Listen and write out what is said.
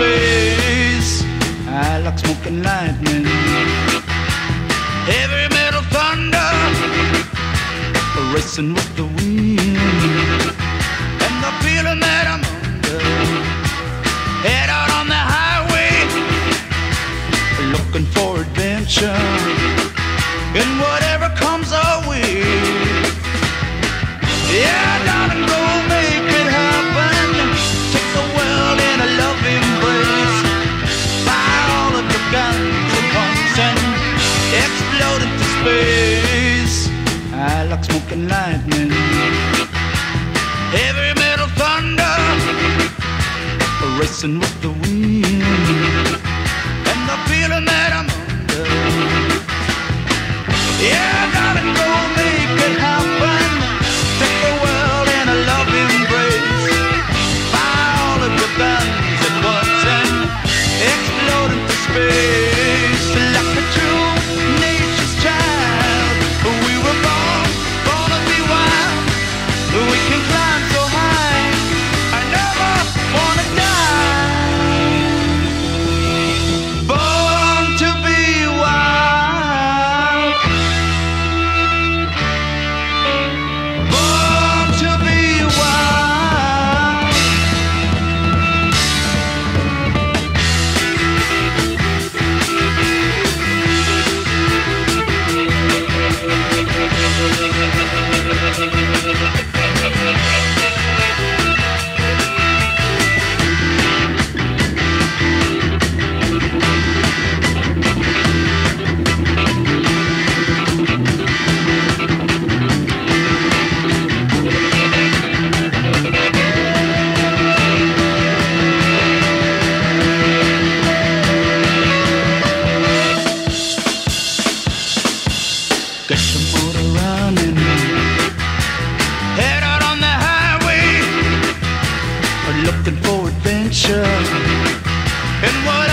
face. I like smoking lightning. Heavy metal thunder, racing with the wind. And the feeling that I'm under. Head out on the highway, looking for adventure. And whatever comes up. smoking lightning, heavy metal thunder, racing with the wind. looking for adventure. And what